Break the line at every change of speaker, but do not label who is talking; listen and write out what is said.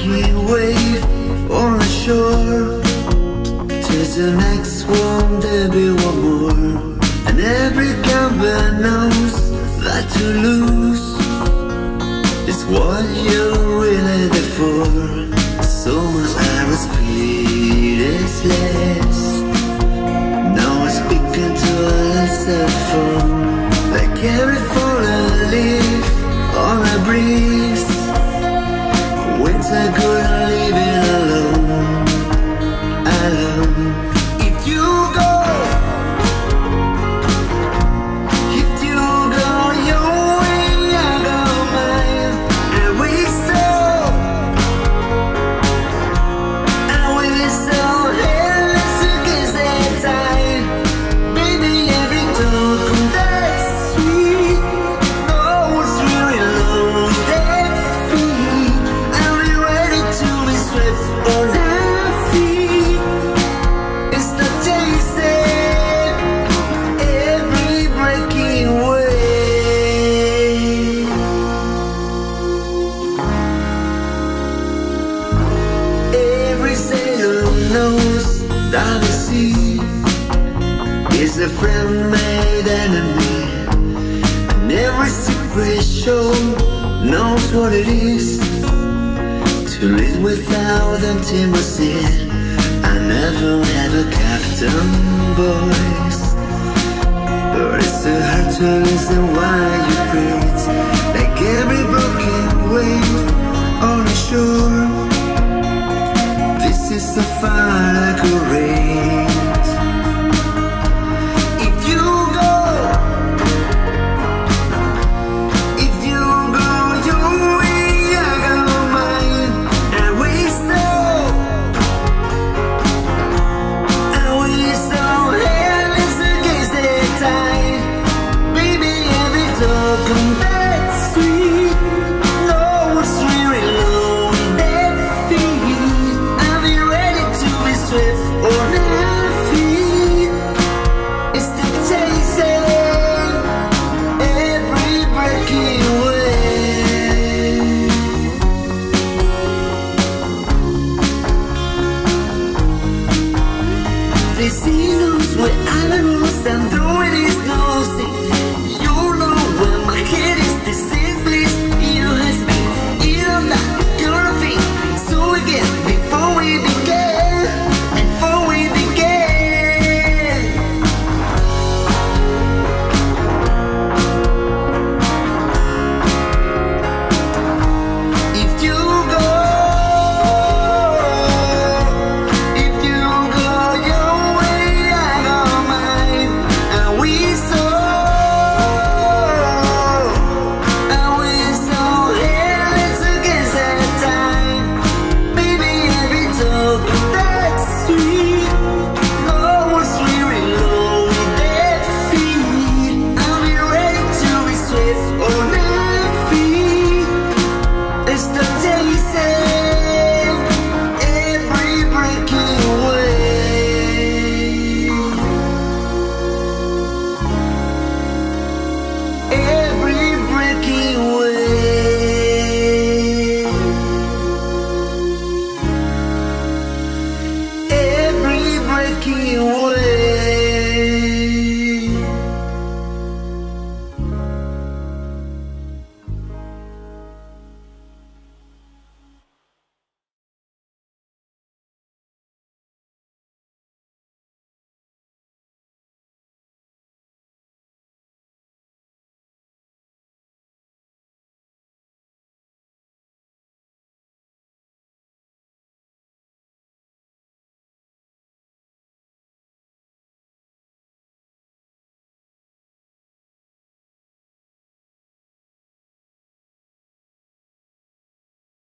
rocky wave on a shore. Tis the next one, there'll be one more. And every gambler knows that to lose Is what you're really there for. So much I was sleepless Now I'm speaking to a lesser form. Like every fall I 在歌。Enemy, and every secret show knows what it is to live without intimacy. I never had a captain, boys, but it's so hard to listen while you breathe. stand through it.